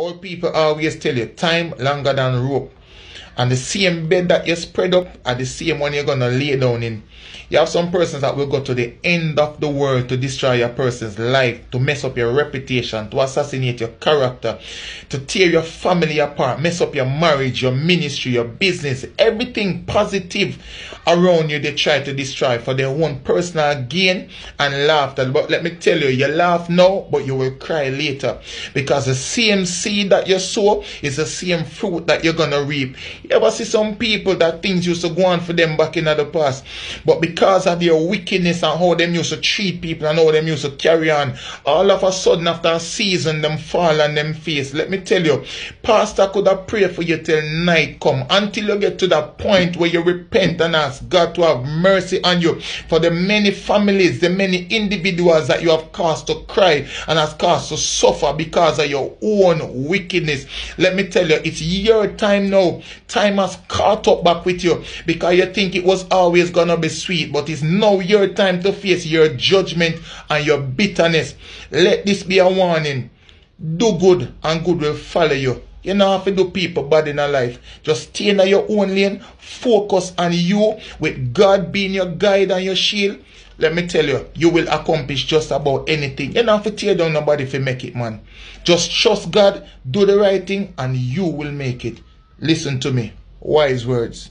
Old people always tell you time longer than rope. And the same bed that you spread up are the same one you're gonna lay down in. You have some persons that will go to the end of the world to destroy a person's life, to mess up your reputation, to assassinate your character, to tear your family apart, mess up your marriage, your ministry, your business, everything positive around you they try to destroy for their own personal gain and laughter. But let me tell you, you laugh now, but you will cry later. Because the same seed that you sow is the same fruit that you're gonna reap. You ever see some people that things used to go on for them back in the past, but because of their wickedness and how them used to treat people and how them used to carry on, all of a sudden after a season them fall on them face. Let me tell you, pastor could have prayed for you till night come until you get to that point where you repent and ask God to have mercy on you for the many families, the many individuals that you have caused to cry and has caused to suffer because of your own wickedness. Let me tell you, it's your time now. Time has caught up back with you because you think it was always gonna be sweet but it's now your time to face your judgment and your bitterness. Let this be a warning. Do good and good will follow you. You don't have to do people bad in your life. Just stay in your own lane. Focus on you with God being your guide and your shield. Let me tell you, you will accomplish just about anything. You don't have to tear down nobody if you make it, man. Just trust God, do the right thing, and you will make it. Listen to me. Wise words.